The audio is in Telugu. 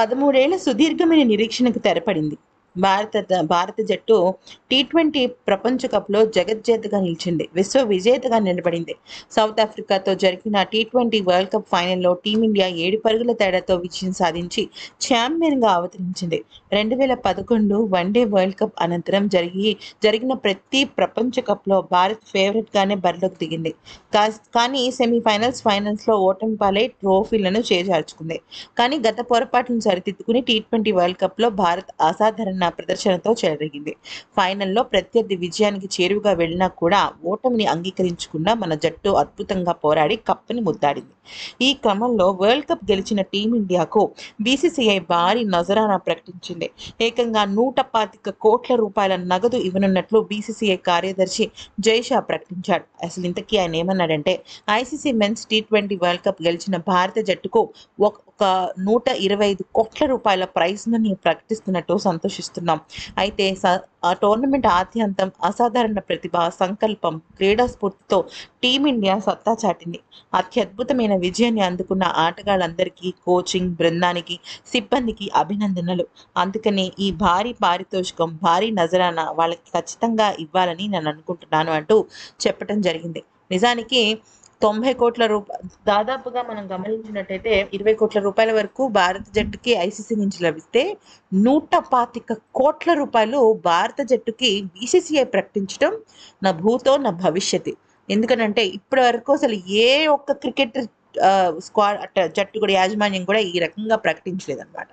పదమూడేళ్ళ సుదీర్ఘమైన నిరీక్షణకు తెరపడింది. భారత భారత జట్టు టీ ట్వంటీ ప్రపంచ కప్లో జగజ్జేతగా నిలిచింది. విశ్వ విజేతగా నిలబడింది. సౌత్ ఆఫ్రికాతో జరిగిన టీ ట్వంటీ వరల్డ్ కప్ ఫైనల్లో టీమిండియా ఏడు పరుగుల తేడాతో విజయం సాధించి ఛాంపియన్గా అవతరించింది. రెండు వేల పదకొండు వన్డే వరల్డ్ కప్ అనంతరం జరిగి జరిగిన ప్రతి ప్రపంచ కప్లో భారత్ ఫేవరెట్గానే బరిలోకి దిగింది. కా- కానీ సెమీఫైనల్స్ ఫైనల్స్లో ఓటమి పాలై ట్రోఫీలను చేజార్చుకుంది. కానీ గత పొరపాటును సరిదిద్దుకుని టీ ట్వంటీ వరల్డ్ కప్లో భారత్ అసాధారణ ప్రదర్శనతో చెలరేగింది. ఫైనల్లో ప్రత్యర్థి విజయానికి చేరువుగా వెళ్ళినా కూడా ఓటమిని అంగీకరించకుండా మన జట్టు అద్భుతంగా పోరాడి కప్పుని ముద్దాడింది. ఈ క్రమంలో వరల్డ్ కప్ గెలిచిన టీమిండియాకు బీసీసీఐ భారీ నజరానా ప్రకటించింది. ఏకంగా నూట పాతిక కోట్ల రూపాయల నగదు ఇవ్వనున్నట్లు బీసీసీఐ కార్యదర్శి జైషా ప్రకటించాడు. అసలు ఇంతకీ ఆయన ఏమన్నాడంటే ICC men's T twenty World Cup గెలిచిన భారత జట్టుకు ఒక నూట ఇరవై ఐదు కోట్ల రూపాయల ప్రైజ్ మనీ ప్రకటిస్తున్నట్టు చూస్తున్నాం అయితే స- ఆ టోర్నమెంట్ ఆద్యంతం అసాధారణ ప్రతిభ సంకల్పం క్రీడా స్ఫూర్తితో టీమిండియా సత్తా చాటింది. అత్యద్భుతమైన విజయాన్ని అందుకున్న ఆటగాళ్ళందరికీ కోచింగ్ బృందానికి సిబ్బందికి అభినందనలు. అందుకనే ఈ భారీ పారితోషికం భారీ నజరాన వాళ్ళకి ఖచ్చితంగా ఇవ్వాలని నేను అనుకుంటున్నాను అంటూ చెప్పడం జరిగింది. నిజానికి తొంభై కోట్ల రూప దాదాపుగా మనం గమనించినట్టయితే ఇరవై కోట్ల రూపాయల వరకు భారత జట్టుకి ఐసీసీ నుంచి లభిస్తే నూట పాతిక కోట్ల రూపాయలు భారత జట్టుకి బీసీసీఐ ప్రకటించడం నా భూతో నా భవిష్యత్తు ఎందుకనంటే ఇప్పటి వరకు అసలు ఏ ఒక్క క్రికెట్ స్క్వాడ్ జట్టు కూడా యాజమాన్యం కూడా ఈ రకంగా ప్రకటించలేదన్నమాట.